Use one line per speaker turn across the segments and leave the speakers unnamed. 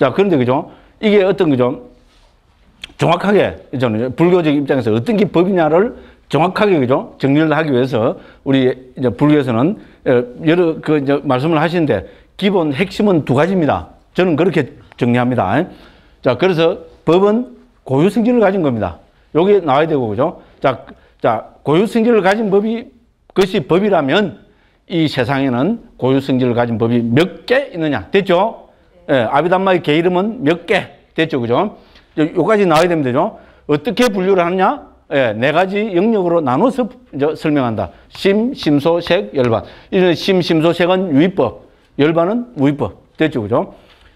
자, 그런데 그죠? 이게 어떤 거죠? 정확하게 저는 불교적 입장에서 어떤 게 법이냐를 정확하게 그죠? 정리를 하기 위해서 우리 이제 불교에서는 어, 여러 그 이제 말씀을 하시는데 기본 핵심은 두 가지입니다. 저는 그렇게 정리합니다. 자, 그래서 법은 고유 성질을 가진 겁니다. 여기 나와야 되고 그죠? 자, 자, 고유 성질을 가진 법이 그것이 법이라면 이 세상에는 고유 성질을 가진 법이 몇 개 있느냐? 됐죠? 예, 아비담마의 개 이름은 몇 개? 됐죠? 그죠? 요까지 나와야 됩니다. 죠 어떻게 분류를 하느냐? 예, 네 가지 영역으로 나눠서 설명한다. 심, 심소, 색, 열반. 이는 심, 심소, 색은 유의법, 열반은 무의법. 됐죠? 그죠?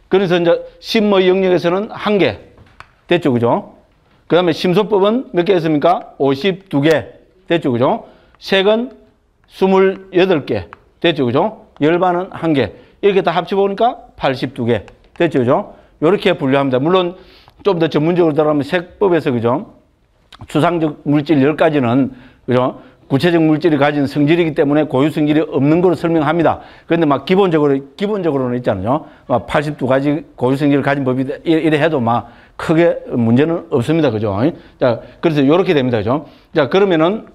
그래서 이제 심의 영역에서는 한 개. 됐죠? 그죠? 그 다음에 심소법은 몇개 있습니까? 52개. 됐죠? 그죠? 색은 28개. 됐죠? 그죠? 열반은 한 개. 이렇게 다 합쳐보니까 82개. 됐죠? 그죠? 이렇게 분류합니다. 물론 좀 더 전문적으로 들어가면 색법에서 그죠? 추상적 물질 10가지는 그죠? 구체적 물질이 가진 성질이기 때문에 고유 성질이 없는 걸로 설명합니다. 그런데 막 기본적으로, 기본적으로는 있잖아요. 막 82가지 고유 성질을 가진 법이 이래 해도 막 크게 문제는 없습니다. 그죠? 자, 그래서 이렇게 됩니다. 그죠? 자, 그러면은,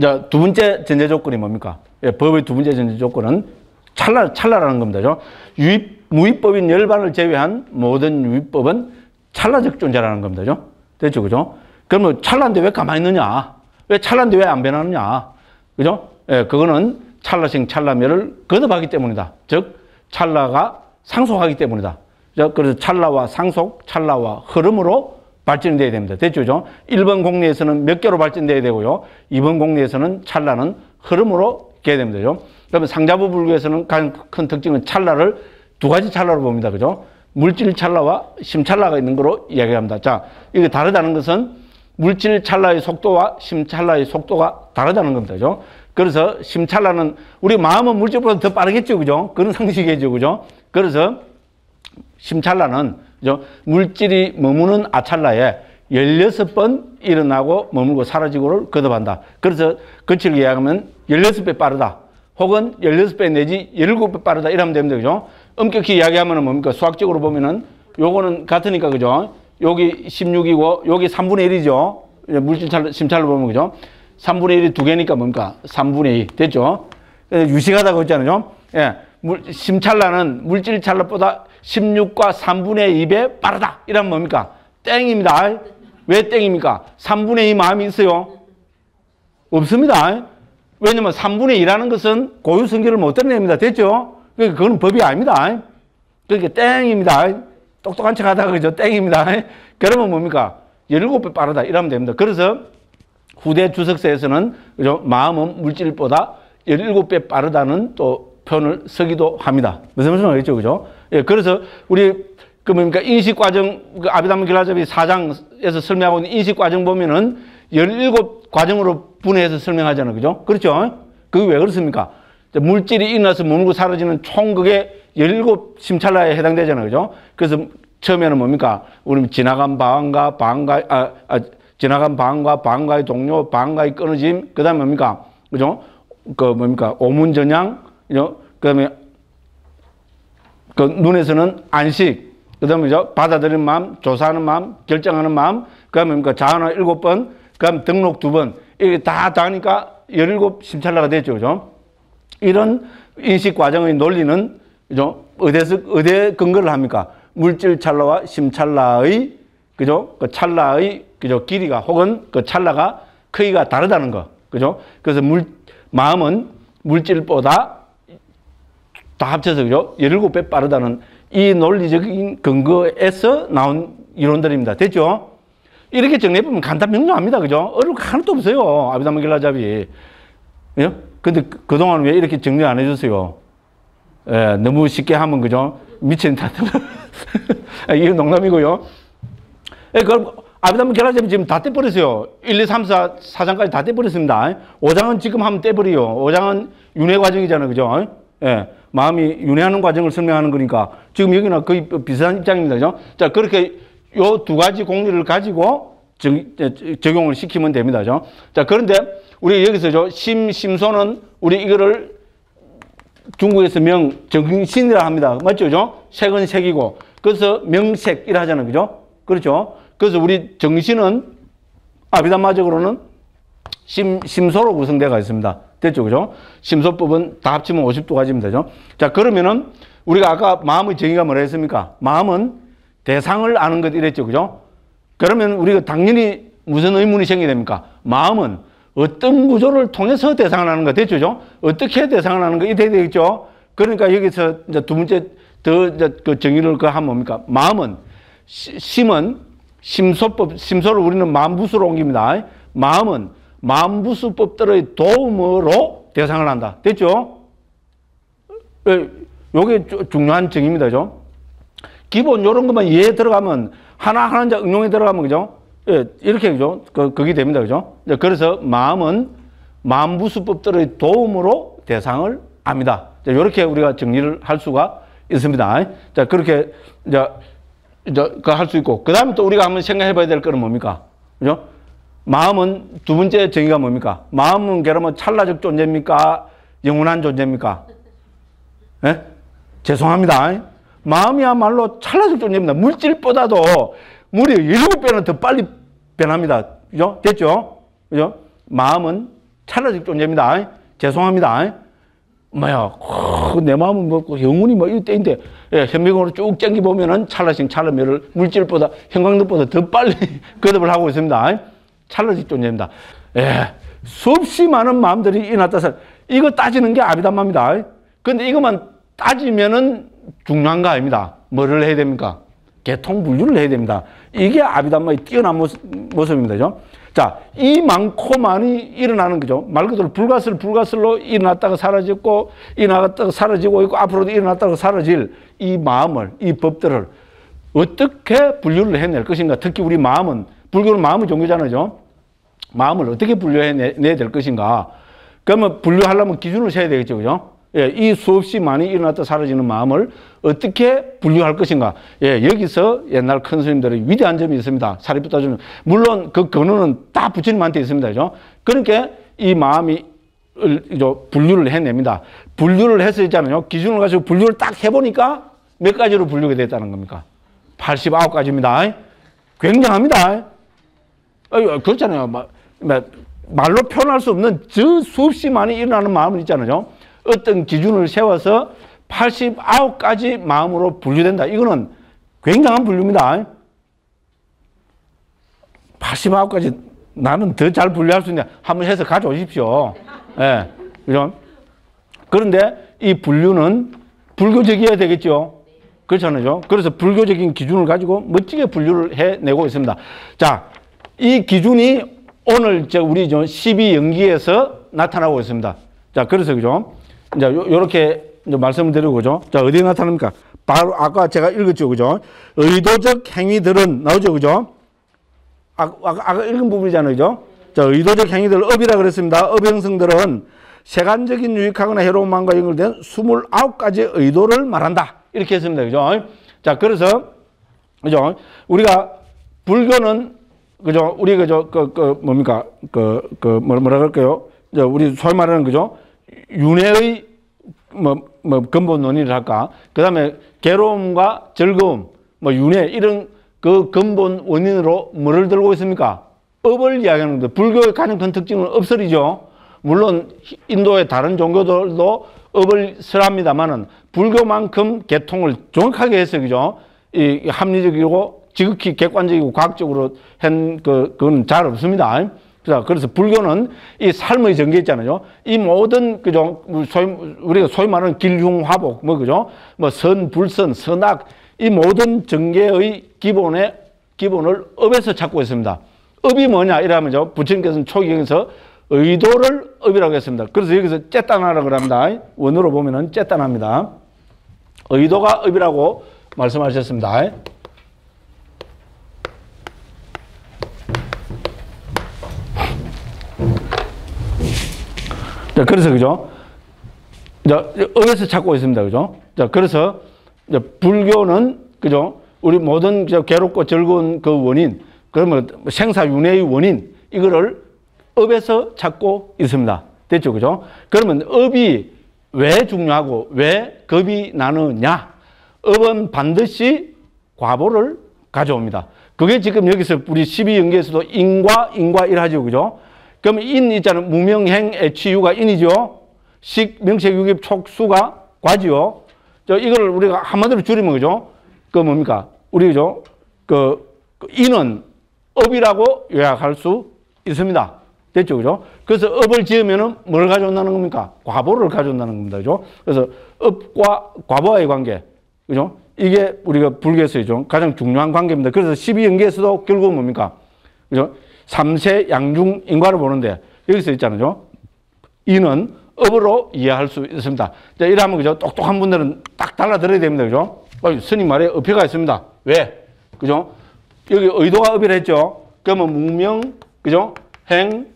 자, 두 번째 전제 조건이 뭡니까? 예, 법의 두 번째 전제 조건은 찰나, 찰나라는 겁니다. 유입, 무위법인 열반을 제외한 모든 유입법은 찰나적 존재라는 겁니다. 그죠? 됐죠? 그죠? 그러면 찰나인데 왜 가만히 있느냐? 왜 찰나인데 왜 안 변하느냐? 그죠? 예, 그거는 찰나생 찰나멸을 거듭하기 때문이다. 즉, 찰나가 상속하기 때문이다. 그래서 찰나와 상속, 찰나와 흐름으로 발전이 돼야 됩니다. 됐죠? 그죠? 1번 공리에서는 몇 개로 발전돼야 되고요. 2번 공리에서는 찰나는 흐름으로 가야 됩니다. 그러면 상자부 불교에서는 가장 큰 특징은 찰나를 두 가지 찰나로 봅니다. 그죠? 물질 찰나와 심찰나가 있는 거로 이야기합니다. 자, 이게 다르다는 것은 물질 찰나의 속도와 심 찰나의 속도가 다르다는 겁니다. 그죠? 그래서 심 찰나는 우리 마음은 물질보다 더 빠르겠죠. 그죠? 그런 상식이죠. 그죠? 그래서 심 찰나는 그죠? 물질이 머무는 아찰나에 16번 일어나고 머물고 사라지고를 거듭한다. 그래서 거칠게 이야기하면 16배 빠르다. 혹은 16배 내지 17배 빠르다. 이러면 됩니다. 그죠? 엄격히 이야기하면 뭡니까? 수학적으로 보면은 요거는 같으니까 그죠? 여기 16이고 여기 3분의 1이죠. 물질 심찰로 보면 그죠? 3분의 1이 두 개니까 뭡니까? 3분의 2 됐죠? 유식하다고 했잖아요. 예. 물, 심찰라는 물질 찰나보다 16과 3분의 2배 빠르다. 이러면 뭡니까? 땡입니다. 왜 땡입니까? 3분의 2 마음이 있어요? 없습니다. 왜냐면 3분의 2라는 것은 고유 성질을 못 드러냅니다. 됐죠? 그러니까 그건 법이 아닙니다. 그러니까 땡입니다. 똑똑한 척 하다가 그죠? 땡입니다. 그러면 뭡니까? 17배 빠르다. 이러면 됩니다. 그래서 후대 주석서에서는 그죠? 마음은 물질보다 17배 빠르다는 또 표현을 쓰기도 합니다. 무슨 말씀 알겠죠? 그죠? 예, 그래서 우리 그 뭡니까? 인식 과정, 그 아비담 길라잡이 4장에서 설명하고 있는 인식 과정 보면은 17 과정으로 분해해서 설명하잖아요. 그죠? 그렇죠? 그게 왜 그렇습니까? 물질이 일어나서 머물고 사라지는 총 그게 17 심찰라에 해당되잖아요. 그죠? 그래서 처음에는 뭡니까? 우리 지나간 방과 방과, 아, 아, 지나간 방과 방과의 동료, 방과의 끊어짐, 그 다음에 뭡니까? 그죠? 그 뭡니까? 오문전향, 그 다음에 그 눈에서는 안식, 그 다음에 죠 받아들이는 마음, 조사하는 마음, 결정하는 마음, 그 다음에 뭡니까? 자원화 일곱 번, 그 다음 등록 두 번, 이게 다 다니까 열일곱 심찰라가 됐죠. 그죠? 이런 인식 과정의 논리는 그죠? 어디서, 어디에 근거를 합니까? 물질 찰나와 심찰나의, 그죠? 그 찰나의, 그죠? 길이가 혹은 그 찰나가 크기가 다르다는 거. 그죠? 그래서 물, 마음은 물질보다 다 합쳐서, 그죠? 17배 빠르다는 이 논리적인 근거에서 나온 이론들입니다. 됐죠? 이렇게 정리해보면 간단 명료합니다. 그죠? 어려울 거 하나도 없어요. 아비다마길라잡이. 예? 근데 그, 그동안 왜 이렇게 정리 안 해주세요? 예, 너무 쉽게 하면 그죠? 미친 탓. 이게 농담이고요. 예, 그럼 아비담 결합점이 지금 다 떼버렸어요. 1, 2, 3, 4, 4장까지 다 떼버렸습니다. 5장은 지금 하면 떼버려요. 5장은 윤회 과정이잖아요. 그죠? 예, 마음이 윤회하는 과정을 설명하는 거니까 지금 여기는 거의 비슷한 입장입니다. 그죠? 자, 그렇게 요 두 가지 공리를 가지고 적, 적용을 시키면 됩니다. 자, 그런데 우리 여기서 심, 심소는 우리 이거를 중국에서 명 정신이라 합니다. 맞죠? 색은 색이고 그래서 명색이라 하잖아요. 그죠? 그렇죠? 그래서 우리 정신은 아비담마적으로는 심, 심소로 구성되어 있습니다. 됐죠? 그죠? 심소법은 다 합치면 50도 가지면 되죠? 자, 그러면은 우리가 아까 마음의 정의가 뭐라 했습니까? 마음은 대상을 아는 것 이랬죠. 그죠? 그러면 우리가 당연히 무슨 의문이 생기게 됩니까? 마음은 어떤 구조를 통해서 대상을 하는 거 됐죠? 그죠? 어떻게 대상을 하는 거 이렇게 되겠죠? 그러니까 여기서 이제 두 번째 더그 정의를 그 하면 뭡니까? 마음은 심은 심소법 심소를 우리는 마음부수로 옮깁니다. 마음은 마음부수법들의 도움으로 대상을 한다. 됐죠? 요게 중요한 정의입니다. 그죠? 기본 요런 것만 이해 들어가면 하나하나 응용에 들어가면 그죠? 예, 이렇게 그죠? 그, 그게 됩니다. 그죠? 그래서 마음은 마음부수법들의 도움으로 대상을 압니다. 이렇게 우리가 정리를 할 수가 있습니다. 자, 그렇게 이제, 이제 할수 있고. 그 다음에 또 우리가 한번 생각해 봐야 될 거는 뭡니까? 그죠? 마음은 두 번째 정의가 뭡니까? 마음은 그러면 찰나적 존재입니까? 영원한 존재입니까? 예? 죄송합니다. 마음이야말로 찰나적 존재입니다. 물질보다도 무려 일곱 배는 더 빨리 변합니다. 그죠? 됐죠? 그죠? 마음은 찰나적 존재입니다. 죄송합니다. 뭐야, 내 마음은 뭐, 영혼이 뭐, 이때인데, 예, 현미경으로 쭉 땡겨보면은 찰나식 찰나멸을 물질보다, 형광등보다 더 빨리 거듭을 하고 있습니다. 찰나식 존재입니다. 예, 수없이 많은 마음들이 일어났다. 이거 따지는 게 아비담마입니다. 근데 이것만 따지면은 중요한 거 아닙니다. 뭐를 해야 됩니까? 개통 분류를 해야 됩니다. 이게 아비담마의 뛰어난 모습, 모습입니다. 그죠? 자, 이 많고 많이 일어나는 거죠. 말 그대로 불가슬, 불가슬로 일어났다가 사라졌고, 일어났다가 사라지고 있고, 앞으로도 일어났다가 사라질 이 마음을, 이 법들을 어떻게 분류를 해낼 것인가. 특히 우리 마음은, 불교는 마음의 종교잖아요. 마음을 어떻게 분류해내야 될 것인가. 그러면 분류하려면 기준을 세야 되겠죠. 그죠? 예, 이 수없이 많이 일어났다 사라지는 마음을 어떻게 분류할 것인가. 예, 여기서 옛날 큰 스님들의 위대한 점이 있습니다. 사리부터 주는. 물론 그 근원은 다 부처님한테 있습니다. 그죠? 그러니까 이 마음이 분류를 해냅니다. 분류를 해서 있잖아요. 기준을 가지고 분류를 딱 해보니까 몇 가지로 분류가 됐다는 겁니까? 89가지입니다. 굉장합니다. 그렇잖아요. 말로 표현할 수 없는 저 수없이 많이 일어나는 마음은 있잖아요. 어떤 기준을 세워서 89가지 마음으로 분류된다. 이거는 굉장한 분류입니다. 89가지 나는 더 잘 분류할 수 있냐. 한번 해서 가져오십시오. 예. 네, 그죠? 그런데 이 분류는 불교적이어야 되겠죠. 그렇잖아요. 그래서 불교적인 기준을 가지고 멋지게 분류를 해내고 있습니다. 자, 이 기준이 오늘 저 우리 저 12연기에서 나타나고 있습니다. 자, 그래서 그죠? 이제 요렇게 이제 말씀을 드리고 그죠? 자, 어디에 나타납니까? 바로 아까 제가 읽었죠. 그죠? 의도적 행위들은 나오죠. 그죠? 아, 아까, 아까 읽은 부분이잖아요. 그죠? 자, 의도적 행위들 업이라 그랬습니다. 업 형성들은 세간적인 유익하거나 해로운 마음과 연결된 29가지 의도를 말한다. 이렇게 했습니다. 그죠? 자, 그래서 그죠? 우리가 불교는 그죠? 우리 그죠? 그, 그 뭡니까? 그, 그 뭐라 그럴까요? 우리 소위 말하는 그죠? 윤회의 뭐, 뭐 근본 논의를 할까? 그 다음에 괴로움과 즐거움, 뭐 윤회 이런 그 근본 원인으로 뭐를 들고 있습니까? 업을 이야기하는 겁니다. 불교의 가장 큰 특징은 업설이죠. 물론 인도의 다른 종교들도 업을 설합니다만은 불교만큼 개통을 정확하게 해서 그죠? 이 합리적이고 지극히 객관적이고 과학적으로 한 그, 그건 잘 없습니다. 자, 그래서 불교는 이 삶의 전개 있잖아요. 이 모든, 그죠, 소위, 우리가 소위 말하는 길흉화복, 뭐, 그죠? 뭐, 선, 불선, 선악, 이 모든 전개의 기본에, 기본을 업에서 찾고 있습니다. 업이 뭐냐, 이러면요. 부처님께서는 초기에서 의도를 업이라고 했습니다. 그래서 여기서 째단하라고 합니다. 원어로 보면은 째단합니다. 의도가 업이라고 말씀하셨습니다. 자, 그래서 그죠? 자, 어디서 찾고 있습니다. 그죠? 자, 그래서 불교는 그죠? 우리 모든 괴롭고 즐거운 그 원인, 그러면 생사윤회의 원인, 이거를 업에서 찾고 있습니다. 됐죠? 그죠? 그러면 업이 왜 중요하고 왜 겁이 나느냐? 업은 반드시 과보를 가져옵니다. 그게 지금 여기서 우리 12연기에서도 인과 인과 이래 하죠. 그죠? 그러면 인 있잖아요. 무명행 애취유가 인이죠. 식, 명색, 육입, 촉수가 과지요. 저 이걸 우리가 한마디로 줄이면 그죠? 그 뭡니까? 우리 그죠? 그, 그 인은 업이라고 요약할 수 있습니다. 됐죠? 그죠? 그래서 업을 지으면은 뭘 가져온다는 겁니까? 과보를 가져온다는 겁니다. 그죠? 그래서 업과 과보와의 관계. 그죠? 이게 우리가 불교에서의 좀 가장 중요한 관계입니다. 그래서 12연계에서도 결국은 뭡니까? 그죠? 삼세 양중 인과를 보는데 여기서 있잖아요. 이는 업으로 이해할 수 있습니다. 자, 이러면 그죠? 똑똑한 분들은 딱 달라들어야 됩니다. 그죠? 어, 스님 말에 어폐가 있습니다. 왜? 그죠? 여기 의도가 업이라 했죠? 그러면 무명, 그죠? 행,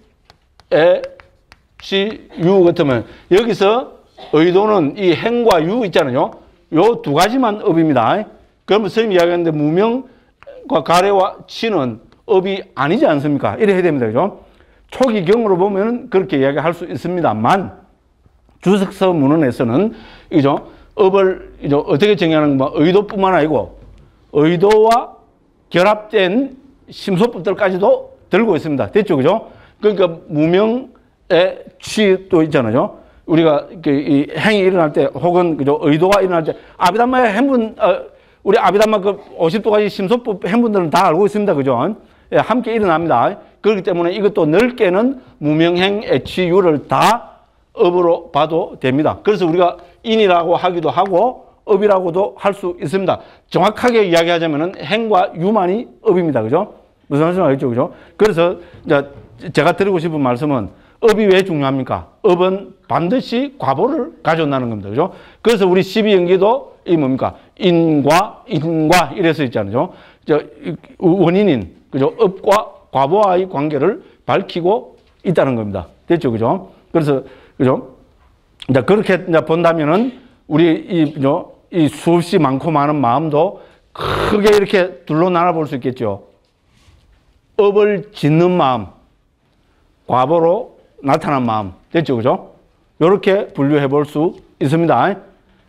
에, 시, 유 같으면 여기서 의도는 이 행과 유 있잖아요. 요 두 가지만 업입니다. 그러면 스님이 이야기하는데 무명과 가래와 치는 업이 아니지 않습니까? 이래 해야 됩니다. 그죠? 초기 경으로 보면 그렇게 이야기할 수 있습니다만 주석서 문헌에서는 이죠 업을 이죠 어떻게 정의하는 뭐 의도뿐만 아니고 의도와 결합된 심소법들까지도 들고 있습니다. 됐죠, 그죠? 그러니까 무명의 취도 있잖아요. 우리가 그 행이 일어날 때 혹은 그죠 의도가 일어날 때 아비담마의 행분 어, 우리 아비담마 그 50도까지 심소법 행분들은 다 알고 있습니다, 그죠? 예, 함께 일어납니다. 그렇기 때문에 이것도 넓게는 무명행 애취유를 다 업으로 봐도 됩니다. 그래서 우리가 인이라고 하기도 하고 업이라고도 할 수 있습니다. 정확하게 이야기하자면은 행과 유만이 업입니다. 그죠? 무슨 말씀 알겠죠? 그죠? 그래서 제가 드리고 싶은 말씀은 업이 왜 중요합니까? 업은 반드시 과보를 가져온다는 겁니다. 그죠? 그래서 우리 12연기도 이 뭡니까? 인과, 인과 이래서 있잖아요. 저 원인인, 그죠? 업과 과보와의 관계를 밝히고 있다는 겁니다. 됐죠? 그죠? 그래서 그죠? 이제 그렇게 이제 본다면은 우리 이, 이 수없이 많고 많은 마음도 크게 이렇게 둘로 나눠 볼 수 있겠죠. 업을 짓는 마음, 과보로 나타난 마음. 됐죠? 그죠? 요렇게 분류해 볼 수 있습니다.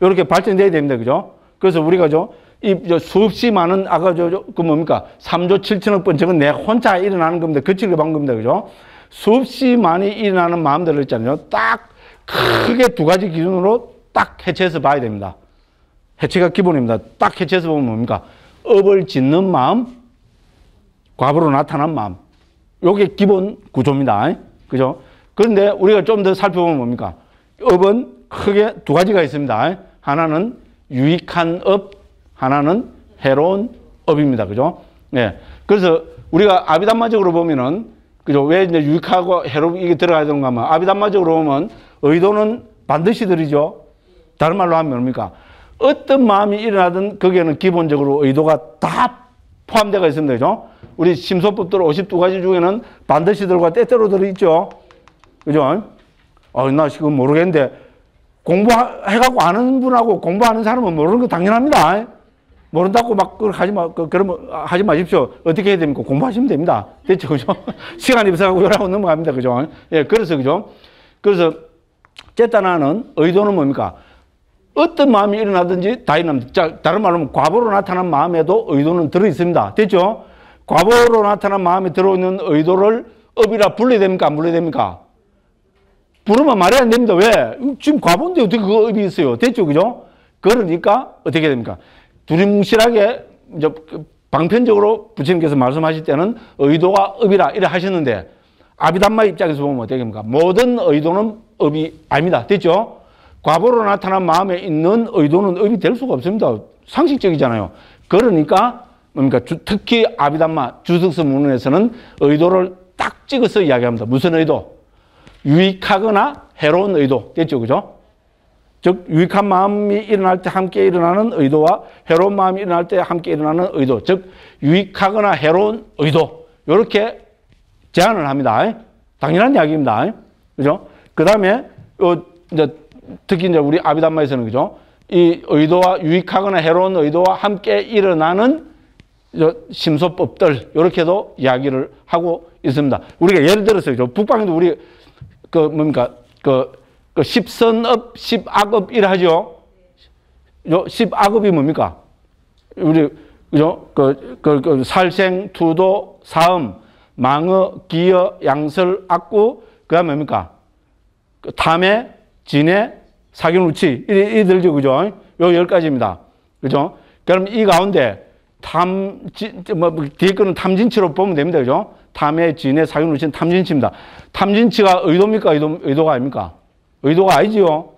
요렇게 발전돼야 됩니다. 그죠? 그래서 우리가 저, 이, 저 수없이 많은, 아까 저, 저, 그 뭡니까? 3조 7천억 번, 저건 내 혼자 일어나는 겁니다. 거칠게 본 겁니다. 그죠? 수없이 많이 일어나는 마음들을 있잖아요. 딱 크게 두 가지 기준으로 딱 해체해서 봐야 됩니다. 해체가 기본입니다. 딱 해체해서 보면 뭡니까? 업을 짓는 마음, 과보로 나타난 마음. 요게 기본 구조입니다. 그죠? 그런데 우리가 좀 더 살펴보면 뭡니까? 업은 크게 두 가지가 있습니다. 하나는 유익한 업, 하나는 해로운 업입니다. 그죠? 네. 그래서 우리가 아비담마적으로 보면은 그죠? 왜 이제 유익하고 해롭 이게 들어가야 되는가 하면 아비담마적으로 보면 의도는 반드시 들이죠. 다른 말로 하면 뭡니까? 어떤 마음이 일어나든 거기에는 기본적으로 의도가 다 포함되어 있습니다. 그죠? 우리 심소법들 52가지 중에는 반드시 들과 때때로 들어있죠. 그죠? 어, 나 지금 모르겠는데 공부해갖고 아는 분하고 공부하는 사람은 모르는 거 당연합니다. 모른다고 막 그걸 하지 마, 그, 그러면 하지 마십시오. 어떻게 해야 됩니까? 공부하시면 됩니다. 됐죠? 그죠? 시간이 없어가고 요라고 넘어갑니다. 그죠? 예, 그래서 그죠? 그래서 제타나는 의도는 뭡니까? 어떤 마음이 일어나든지 다 일어납니다. 자, 다른 말로 하면 과보로 나타난 마음에도 의도는 들어 있습니다. 됐죠? 과보로 나타난 마음에 들어있는 의도를 업이라 분리 됩니까? 안 분리 됩니까? 부르면 말이 안 됩니다. 왜? 지금 과보인데 어떻게 그 업이 있어요? 됐죠? 그죠? 그러니까 어떻게 됩니까? 두리뭉실하게 이제 방편적으로 부처님께서 말씀하실 때는 의도가 업이라 이래 하셨는데 아비담마 입장에서 보면 어떻게 됩니까? 모든 의도는 업이 아닙니다. 됐죠? 과보로 나타난 마음에 있는 의도는 업이 될 수가 없습니다. 상식적이잖아요. 그러니까 뭡니까? 주, 특히 아비담마 주석서 문헌에서는 의도를 딱 찍어서 이야기합니다. 무슨 의도? 유익하거나 해로운 의도. 됐죠? 그죠? 즉 유익한 마음이 일어날 때 함께 일어나는 의도와 해로운 마음이 일어날 때 함께 일어나는 의도. 즉 유익하거나 해로운 의도. 이렇게 제안을 합니다. 당연한 이야기입니다. 그죠? 그 다음에, 이제 특히 이제 우리 아비담마에서는 그죠? 이 의도와 유익하거나 해로운 의도와 함께 일어나는 심소법들, 이렇게도 이야기를 하고 있습니다. 우리가 예를 들어서, 그죠? 북방에도 우리, 그, 뭡니까, 그, 그 십선업, 십악업 이라 하죠? 요 십악업이 뭡니까? 우리 그죠? 그, 그, 그 살생, 투도, 사음, 망어, 기어, 양설, 악구, 그 다음에 뭡니까? 그 탐해, 진해, 사균 우치, 이들죠, 그죠? 요 열 가지입니다. 그죠? 그럼 이 가운데 탐, 진, 뭐, 뭐, 뒤에 거는 탐진치로 보면 됩니다. 그죠? 탐해, 진해, 사균 우치는 탐진치입니다. 탐진치가 의도입니까? 의도, 의도가 아닙니까? 의도가 아니지요?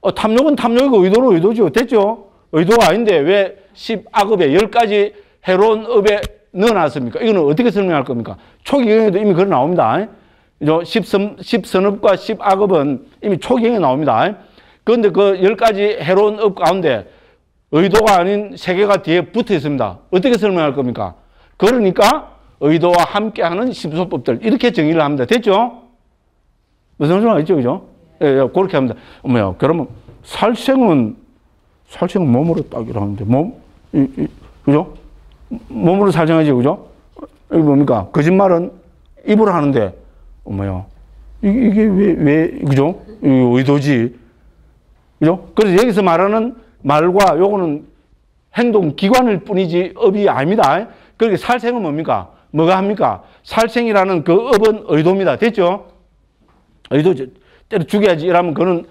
어, 탐욕은 탐욕이고 의도는 의도죠. 됐죠? 의도가 아닌데 왜 10악업에 10가지 해로운 업에 넣어놨습니까? 이거는 어떻게 설명할 겁니까? 초기 경에도 이미 그런 나옵니다. 10선, 10선업과 10악업은 이미 초기 경에 나옵니다. 그런데 그 10가지 해로운 업 가운데 의도가 아닌 세 개가 뒤에 붙어 있습니다. 어떻게 설명할 겁니까? 그러니까 의도와 함께하는 심소법들 이렇게 정의를 합니다. 됐죠? 무슨 소리가 있죠, 그죠? 예, 예, 그렇게 합니다. 어머야, 그러면 살생은 살생은 몸으로 딱 이러는데 몸, 이, 이, 그죠? 몸으로 살생하지, 그죠? 이게 뭡니까? 거짓말은 입으로 하는데, 어머야, 이게 왜, 왜, 그죠? 의도지. 그죠? 그래서 여기서 말하는 말과 요거는 행동 기관일 뿐이지 업이 아닙니다. 그렇게 살생은 뭡니까? 뭐가 합니까? 살생이라는 그 업은 의도입니다. 됐죠? 의도, 때려 죽여야지 이러면 그는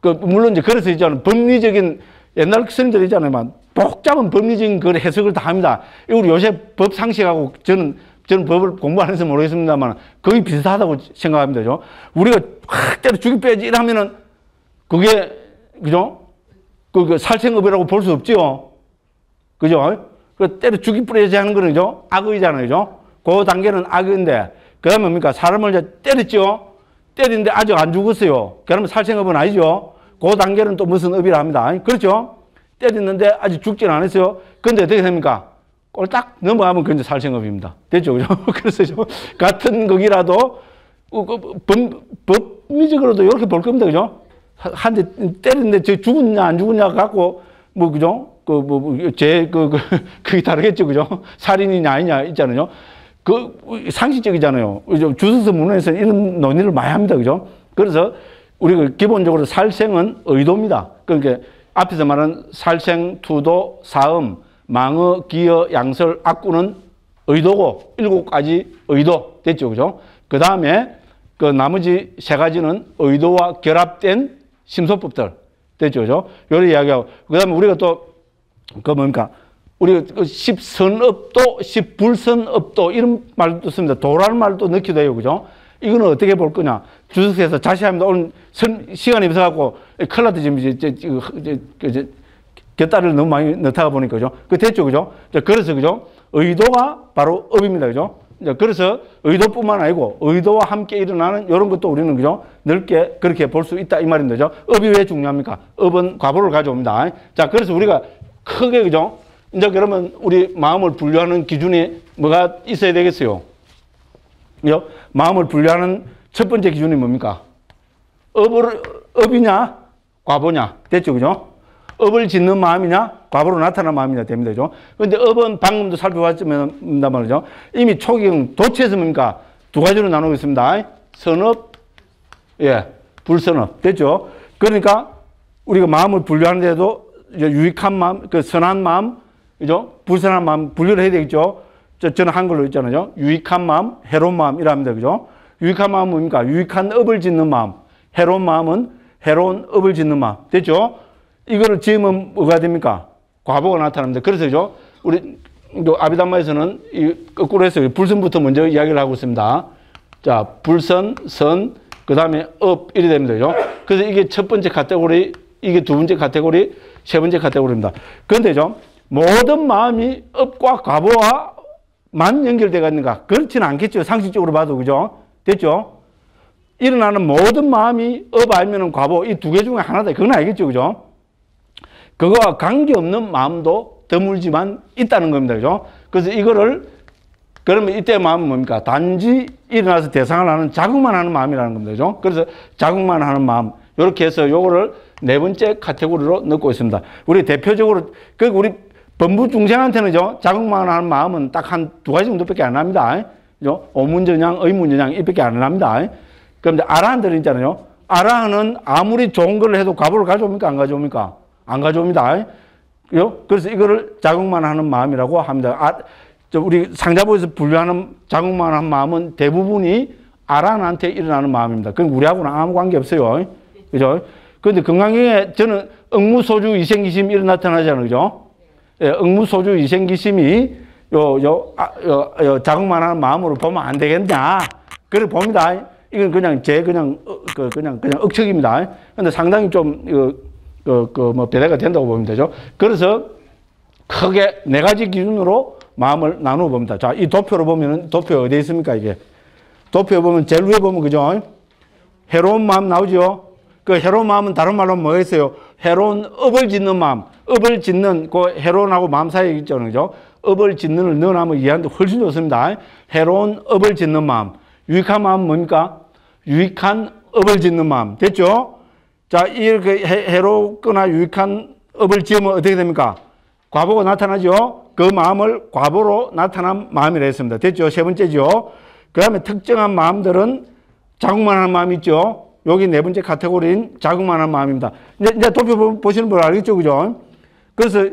그 물론 이제 그래서 있잖아요. 법리적인 옛날 스님들 있잖아요. 막 복잡한 법리적인 그 해석을 다 합니다. 우리 요새 법 상식하고 저는 저는 법을 공부 안 해서 모르겠습니다만 거의 비슷하다고 생각합니다. 죠 우리가 확 때려 죽이 빼야지 이러면은 그게 그죠? 그, 그 살생업이라고 볼 수 없지요. 그죠? 그 때려 죽이 뿌려야지 하는 거는 죠 악의잖아요. 죠? 그 단계는 악인데 그다음에 뭡니까? 사람을 이제 때렸죠. 때리는데 아직 안 죽었어요. 그러면 살생업은 아니죠. 그 단계는 또 무슨 업이라 합니다. 그렇죠? 때렸는데 아직 죽지는 않았어요. 근데 어떻게 됩니까? 꼴딱 넘어가면 그게 살생업입니다. 됐죠? 그죠? 그래서 같은 거기라도 어, 그 법, 법리적으로도 이렇게 볼 겁니다. 그죠? 한 대 때렸는데 저 죽었냐 안 죽었냐 갖고 뭐 그죠? 그뭐제 그, 그, 그게 다르겠죠. 그죠? 살인이냐 아니냐 있잖아요. 그 상식적이잖아요. 주석서 문헌에서 이런 논의를 많이 합니다. 그죠? 그래서 우리가 기본적으로 살생은 의도입니다. 그러니까 앞에서 말한 살생, 투도, 사음, 망어, 기어, 양설, 악구는 의도고 일곱 가지 의도 됐죠. 그죠? 그 다음에 그 나머지 세 가지는 의도와 결합된 심소법들 됐죠. 그죠? 요런 이야기하고 그 다음에 우리가 또 그 뭡니까? 우리가 그 십선업도, 십불선업도 이런 말도 씁니다. 도라는 말도 넣기도 해요. 그죠? 이거는 어떻게 볼 거냐. 주석에서 자시 합니다. 오늘 선, 시간이 없어갖고 큰일 났다. 지금 이제, 이제, 이제 곁다리를 너무 많이 넣다가 보니까 그죠? 그 됐죠. 그죠? 그래서 그죠? 의도가 바로 업입니다. 그죠? 그래서 의도뿐만 아니고 의도와 함께 일어나는 이런 것도 우리는 그죠? 넓게 그렇게 볼 수 있다 이 말입니다. 그죠? 업이 왜 중요합니까? 업은 과보를 가져옵니다. 자, 그래서 우리가 크게 그죠? 이제 그러면 우리 마음을 분류하는 기준이 뭐가 있어야 되겠어요? 요 마음을 분류하는 첫 번째 기준이 뭡니까? 업을, 업이냐? 과보냐? 됐죠, 그죠? 업을 짓는 마음이냐? 과보로 나타나는 마음이냐 됩니다, 그죠? 근데 업은 방금도 살펴봤지만, 말이죠. 이미 초기경 도체에서 뭡니까? 두 가지로 나누고 있습니다. 선업, 예, 불선업. 됐죠? 그러니까 우리가 마음을 분류하는데도 유익한 마음, 그 선한 마음, 그죠? 불선한 마음 분류를 해야 되겠죠? 저, 저는 한글로 있잖아요. 유익한 마음, 해로운 마음 이랍니다. 그죠? 유익한 마음은 뭡니까? 유익한 업을 짓는 마음. 해로운 마음은 해로운 업을 짓는 마음. 됐죠? 이거를 지으면 뭐가 됩니까? 과보가 나타납니다. 그래서 죠 우리 아비담마에서는 이 거꾸로 해서 불선부터 먼저 이야기를 하고 있습니다. 자, 불선, 선, 그 다음에 업, 이래 됩니다. 그죠? 그래서 이게 첫 번째 카테고리, 이게 두 번째 카테고리, 세 번째 카테고리입니다. 그런데죠, 모든 마음이 업과 과보와만 연결되어 있는가? 그렇지는 않겠죠. 상식적으로 봐도, 그죠? 됐죠? 일어나는 모든 마음이 업 아니면은 과보, 이 두 개 중에 하나다. 그건 알겠죠. 그죠? 그거와 관계없는 마음도 드물지만 있다는 겁니다. 그죠? 그래서 이거를, 그러면 이때 마음은 뭡니까? 단지 일어나서 대상을 하는 작용만 하는 마음이라는 겁니다. 그죠? 그래서 자극만 하는 마음. 이렇게 해서 요거를 네 번째 카테고리로 넣고 있습니다. 우리 대표적으로, 그 우리 범부 중생한테는죠, 자극만 하는 마음은 딱 한 두 가지 정도밖에 안 합니다. 그죠? 오문전향, 의문전향, 이밖에 안 합니다. 그럼 이제 아라한들 있잖아요. 아라한은 아무리 좋은 걸 해도 과보를 가져옵니까? 안 가져옵니까? 안 가져옵니다. 그죠? 그래서 이거를 자극만 하는 마음이라고 합니다. 아, 저 우리 상자부에서 분류하는 자극만 하는 마음은 대부분이 아란한테 일어나는 마음입니다. 그건 우리하고는 아무 관계 없어요. 그죠? 그런데 건강에 저는 응무소주 이생기심이 나타나잖아요. 그죠? 예, 응무소주 이생기심이 요, 요, 아, 요, 요 자극만 하는 마음으로 보면 안 되겠냐. 그래 봅니다. 이건 그냥 제 그냥, 어, 그, 그냥, 그냥 억측입니다. 근데 상당히 좀, 그, 배대가 된다고 보면 되죠. 그래서 크게 네 가지 기준으로 마음을 나누어 봅니다. 자, 이 도표로 보면은, 도표 어디에 있습니까, 이게? 도표에 보면 제일 위에 보면, 그죠? 해로운 마음 나오죠? 그 해로운 마음은 다른 말로 뭐겠어요? 해로운 업을 짓는 마음. 업을 짓는, 그 해로운하고 마음 사이에 있죠, 그죠? 업을 짓는을 넣어놓으면 이해하는데 훨씬 좋습니다. 해로운 업을 짓는 마음. 유익한 마음 뭡니까? 유익한 업을 짓는 마음. 됐죠? 자, 이렇게 해롭거나 유익한 업을 지으면 어떻게 됩니까? 과보가 나타나죠? 그 마음을 과보로 나타난 마음이라 했습니다. 됐죠? 세 번째죠? 그 다음에 특정한 마음들은 자국만 하는 마음이 있죠? 여기 네 번째 카테고리인 하는 마음입니다. 이제, 이제 도표 보시는 분 알겠죠? 그죠? 그래서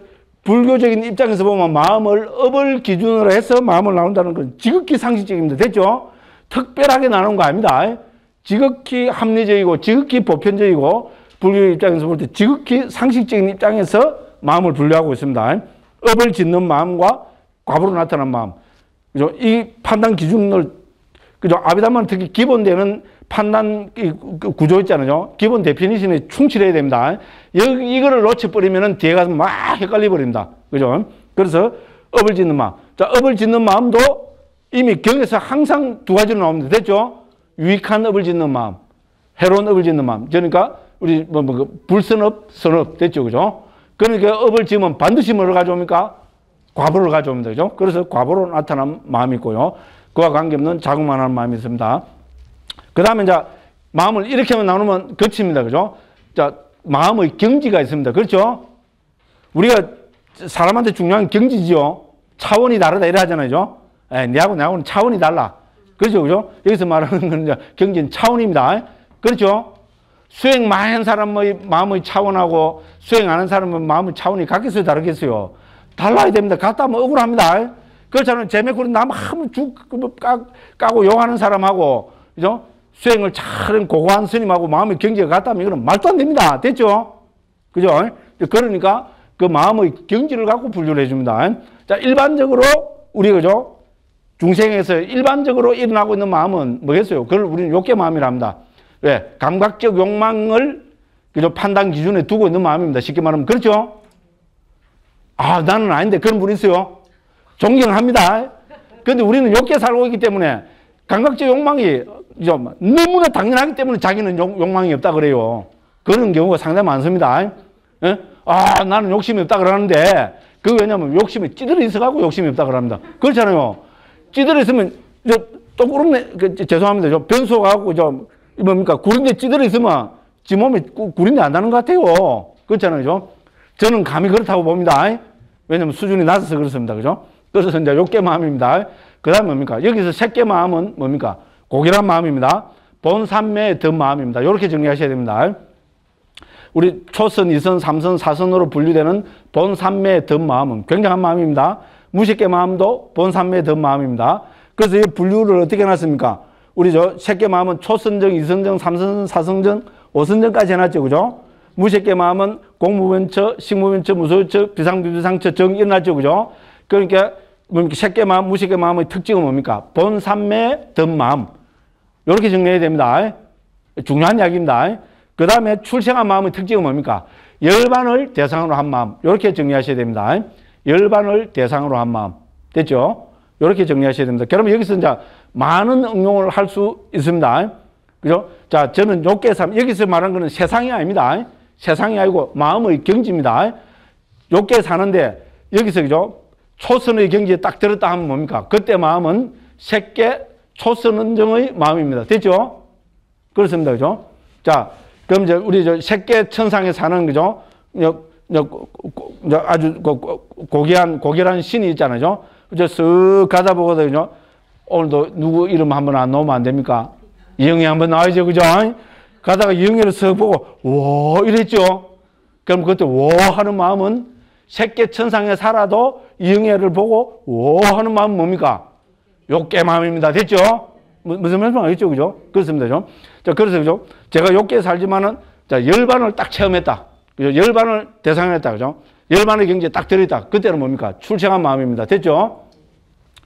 불교적인 입장에서 보면 마음을 업을 기준으로 해서 마음을 나눈다는 건 지극히 상식적입니다. 됐죠? 특별하게 나눈 거 아닙니다. 지극히 합리적이고 지극히 보편적이고 불교 입장에서 볼 때 지극히 상식적인 입장에서 마음을 분류하고 있습니다. 업을 짓는 마음과 과보로 나타난 마음. 그죠? 이 판단 기준을 그죠? 아비담마는 특히 기본되는 판단 그 구조 있잖아요. 기본 definition에 충실해야 됩니다. 여기 이거를 놓쳐버리면은 뒤에 가서 막 헷갈려 버립니다. 그죠? 그래서 업을 짓는 마음. 자, 업을 짓는 마음도 이미 경에서 항상 두 가지로 나옵니다. 됐죠? 유익한 업을 짓는 마음, 해로운 업을 짓는 마음. 그러니까 우리 뭐, 뭐그 불선업, 선업 됐죠, 그죠? 그러니까 업을 지으면 반드시 뭐를 가져옵니까? 과보를 가져옵니다, 그죠? 그래서 과보로 나타난 마음이 있고요. 그와 관계없는 자국만 하는 마음이 있습니다. 그 다음에 이제 마음을 이렇게만 나누면 끝입니다, 그죠? 자, 마음의 경지가 있습니다, 그렇죠? 우리가 사람한테 중요한 경지지요. 차원이 다르다 이래 하잖아요, 예, 내하고 나하고는 차원이 달라. 그렇죠, 그죠? 여기서 말하는 건 이제 경제는 차원입니다. 그렇죠? 수행 많이 한 사람의 마음의 차원하고 수행 안 한 사람의 마음의 차원이 같겠어요, 다르겠어요? 달라야 됩니다. 같다 하면 억울합니다. 그렇잖아요. 재매꾸리 남 한번 죽, 뭐 까, 까고 용하는 사람하고, 그죠? 수행을 잘한 고고한 스님하고 마음의 경지가 같다면 이거는 말도 안 됩니다. 됐죠? 그죠? 그러니까 그 마음의 경지를 갖고 분류를 해줍니다. 자, 일반적으로 우리, 그죠? 중생에서 일반적으로 일어나고 있는 마음은 뭐겠어요? 그걸 우리는 욕계 마음이라 합니다. 왜? 감각적 욕망을 그죠? 판단 기준에 두고 있는 마음입니다. 쉽게 말하면. 그렇죠? 아, 나는 아닌데 그런 분 있어요. 존경합니다. 근데 우리는 욕계 살고 있기 때문에 감각적 욕망이 좀 너무나 당연하기 때문에 자기는 욕, 망이 없다 그래요. 그런 경우가 상당히 많습니다. 예? 아, 나는 욕심이 없다 그러는데 그 왜냐면 욕심이 찌들어 있어가고 욕심이 없다 그럽니다. 그렇잖아요. 찌들어 있으면 또 그렇네. 그, 죄송합니다. 저 변소 가고 좀 뭡니까 구린데 찌들어 있으면 지 몸에 구린데 안 나는 것 같아요. 그렇잖아요. 그죠? 저는 감히 그렇다고 봅니다. 왜냐면 수준이 낮아서 그렇습니다. 그죠? 그래서 이제 욕계 마음입니다. 그 다음에 뭡니까? 여기서 색계 마음은 뭡니까? 고결한 마음입니다. 본삼매의 든 마음입니다. 이렇게 정리하셔야 됩니다. 우리 초선, 이선, 삼선, 사선으로 분류되는 본삼매의 든 마음은 굉장한 마음입니다. 무식계 마음도 본삼매의 든 마음입니다. 그래서 이 분류를 어떻게 해놨습니까? 우리 저 색계 마음은 초선정, 이선정, 삼선정, 사선정, 오선정까지 해놨죠. 그죠? 무색계 마음은 공무변처, 식무변처, 무소유처, 비상비비상처 정 일어났죠. 그죠? 그러니까 뭡니까? 색계 마음, 무색계 마음의 특징은 뭡니까? 본삼매 든 마음. 이렇게 정리해야 됩니다. 중요한 이야기입니다. 그 다음에 출생한 마음의 특징은 뭡니까? 열반을 대상으로 한 마음. 이렇게 정리하셔야 됩니다. 열반을 대상으로 한 마음. 됐죠? 이렇게 정리하셔야 됩니다. 그러면 여기서 이제 많은 응용을 할 수 있습니다. 그죠? 자, 저는 욕계 삶, 여기서 말하는 거는 세상이 아닙니다. 세상이 아니고 마음의 경지입니다. 욕계 사는데 여기서 그죠? 초선의 경지에 딱 들었다 하면 뭡니까? 그때 마음은 색계 초선은정의 마음입니다. 됐죠? 그렇습니다. 그죠? 자, 그럼 이제 우리 저 색계 천상에 사는 그죠? 아주 고귀한 고결한 신이 있잖아요. 그죠? 쓱 가다 보거든요. 오늘도 누구 이름 한번 안 나오면 안 됩니까? 이영이 한번 나와야죠. 그죠? 가다가 이영이를 쓱 보고 와 이랬죠. 그럼 그때 와 하는 마음은 새끼 천상에 살아도 이영애를 보고 오 하는 마음은 뭡니까? 욕계 마음입니다. 됐죠? 무- 무슨 말씀 알겠죠? 그죠? 그렇습니다. 죠 자, 그래서 그죠? 제가 욕계 살지만은 자, 열반을 딱 체험했다. 그죠? 열반을 대상했다. 그죠? 열반의 경지에 딱 들어있다. 그때는 뭡니까? 출생한 마음입니다. 됐죠?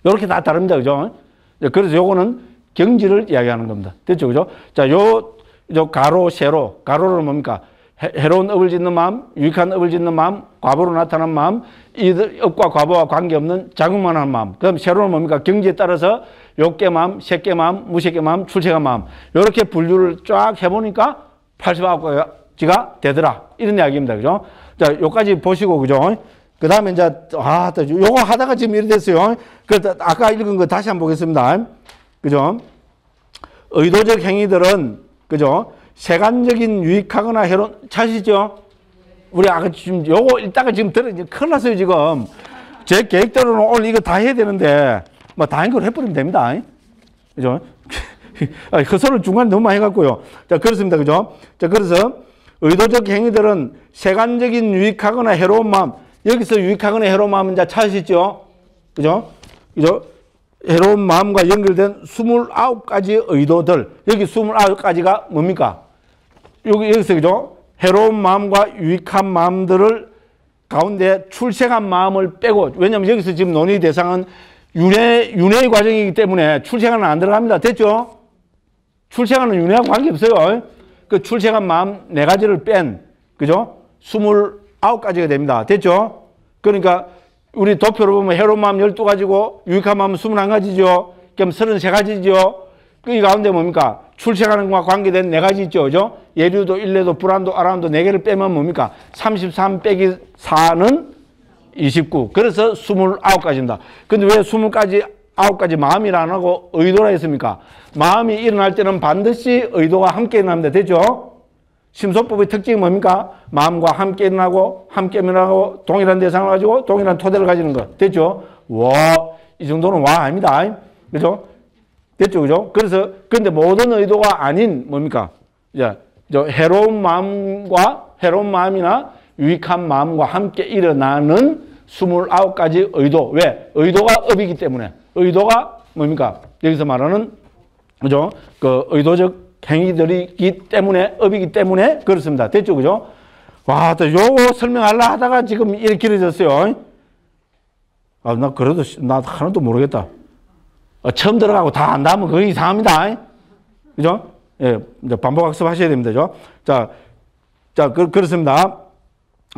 요렇게 다 다릅니다. 그죠? 자, 그래서 요거는 경지를 이야기하는 겁니다. 됐죠? 그죠? 자, 요, 요 가로, 세로. 가로는 뭡니까? 해- 해로운 업을 짓는 마음, 유익한 업을 짓는 마음, 과보로 나타난 마음, 이들 업과 과보와 관계없는 하는 마음. 그다음 세로는 뭡니까? 경지에 따라서 욕계 마음, 색계 마음, 무색계 마음, 출세가 마음. 요렇게 분류를 쫙 해보니까 89가지가 되더라. 이런 이야기입니다. 그죠? 자, 요까지 보시고, 그죠? 그 다음에 이제, 아, 또 요거 하다가 지금 이래 됐어요. 그, 아까 읽은 거 다시 한번 보겠습니다. 그죠? 의도적 행위들은, 그죠? 세간적인 유익하거나 해로운, 차시죠? 우리 아까 지금 요거 읽다가 지금 들어, 이제 큰일 났어요, 지금. 제 계획대로는 오늘 이거 다 해야 되는데, 뭐 다 한 걸 해버리면 됩니다. 그죠? 아, 헛소리를 중간에 너무 많이 해갖고요. 자, 그렇습니다. 그죠? 자, 그래서 의도적 행위들은 세간적인 유익하거나 해로운 마음, 여기서 유익하거나 해로운 마음은 찾으시죠? 그죠? 그죠? 해로운 마음과 연결된 29가지 의도들. 여기 29가지가 뭡니까? 여기, 여기서 그죠? 해로운 마음과 유익한 마음들을 가운데 출생한 마음을 빼고, 왜냐면 여기서 지금 논의 대상은 윤회, 윤회의 과정이기 때문에 출생은 안 들어갑니다. 됐죠? 출생하는 윤회하고 관계없어요. 그 출생한 마음 네 가지를 뺀, 그죠? 29가지가 됩니다. 됐죠? 그러니까 우리 도표로 보면 해로운 마음 12가지고 유익한 마음 21가지죠. 그럼 33가지죠. 그 가운데 뭡니까? 출생하는 것과 관계된 네 가지 있죠. 그죠? 예류도, 일례도, 불안도, 아람도 네 개를 빼면 뭡니까? 33 빼기 4는 29. 그래서 29가지입니다. 근데 왜 20가지, 9가지 마음이라 안 하고 의도라 했습니까? 마음이 일어날 때는 반드시 의도가 함께 일어납니다. 됐죠? 심소법의 특징이 뭡니까? 마음과 함께 일어나고, 함께 일어나고, 동일한 대상을 가지고, 동일한 토대를 가지는 것. 됐죠? 와, 이 정도는 와, 아닙니다. 그죠? 됐죠? 그죠? 그래서, 근데 모든 의도가 아닌, 뭡니까? 이제, 저, 해로운 마음과, 해로운 마음이나 유익한 마음과 함께 일어나는 29가지 의도. 왜? 의도가 업이기 때문에. 의도가 뭡니까? 여기서 말하는, 그죠? 그 의도적 행위들이기 때문에, 업이기 때문에 그렇습니다. 됐죠? 그죠? 와, 또 요거 설명하려 하다가 지금 이렇게 길어졌어요. 아, 나 그래도, 시- 나 하나도 모르겠다. 어, 처음 들어가고 다 안다 하면 그거 이상합니다. 그죠? 예, 이제 반복 학습 하셔야 됩니다. 죠 자, 자, 그, 그렇습니다.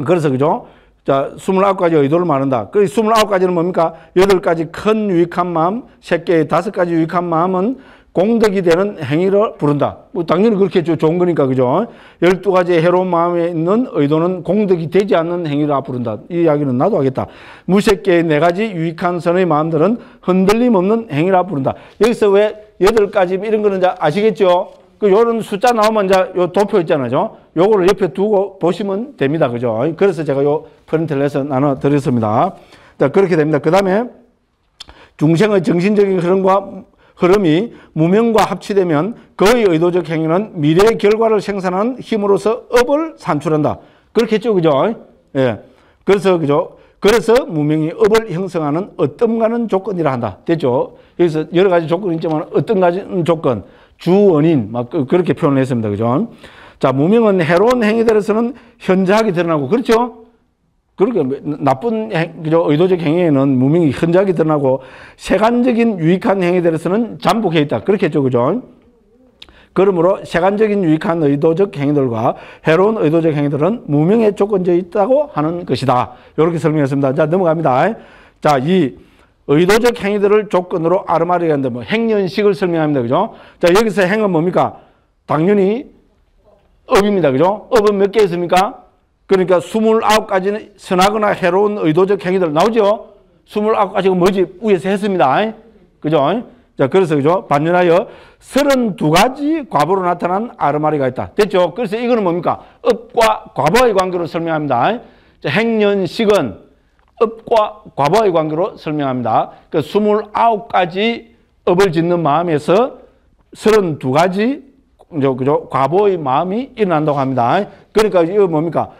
그래서 그죠? 자, 29가지 의도를 말한다. 그 29가지는 뭡니까? 8가지 큰 유익한 마음, 3개의 5가지 유익한 마음은 공덕이 되는 행위를 부른다. 뭐 당연히 그렇겠죠. 좋은 거니까, 그죠? 12가지의 해로운 마음에 있는 의도는 공덕이 되지 않는 행위라 부른다. 이 이야기는 나도 하겠다. 무색계의 네 가지 유익한 선의 마음들은 흔들림 없는 행위라 부른다. 여기서 왜 8가지 이런 거는 아시겠죠? 그 요런 숫자 나오면 이제 요 도표 있잖아요. 요거를 옆에 두고 보시면 됩니다. 그죠? 그래서 제가 요 프린트를 해서 나눠 드렸습니다. 자, 그렇게 됩니다. 그 다음에 중생의 정신적인 흐름과 흐름이 무명과 합치되면 그의 의도적 행위는 미래의 결과를 생산하는 힘으로서 업을 산출한다. 그렇겠죠. 그죠? 예. 그래서, 그죠? 그래서 무명이 업을 형성하는 어떤가는 조건이라 한다. 됐죠? 여기서 여러 가지 조건이 있지만 어떤 가지 조건, 주원인, 막 그- 그렇게 표현을 했습니다. 그죠? 자, 무명은 해로운 행위들에서는 현저하게 드러나고, 그렇죠? 그러니까 뭐 나쁜? 의도적 행위에는 무명이 현저하게 드러나고 세간적인 유익한 행위들에서는 잠복해 있다. 그렇겠죠, 그죠? 그러므로 세간적인 유익한 의도적 행위들과 해로운 의도적 행위들은 무명에 조건져 있다고 하는 것이다. 이렇게 설명했습니다. 자, 넘어갑니다. 자, 이 의도적 행위들을 조건으로 아르마리가 한다. 뭐 행연식을 설명합니다. 그죠? 자, 여기서 행은 뭡니까? 당연히 업입니다. 그죠? 업은 몇 개 있습니까? 그러니까 29가지는 선하거나 해로운 의도적 행위들 나오죠? 29가지가 뭐지? 위에서 했습니다. 그죠? 자, 그래서 그죠? 반면하여 32가지 과보로 나타난 아르마리가 있다. 됐죠? 그래서 이거는 뭡니까? 업과 과보의 관계로 설명합니다. 자, 행년식은 업과 과보의 관계로 설명합니다. 그 29가지 업을 짓는 마음에서 32가지 그죠? 그죠? 과보의 마음이 일어난다고 합니다. 그러니까 이거 뭡니까?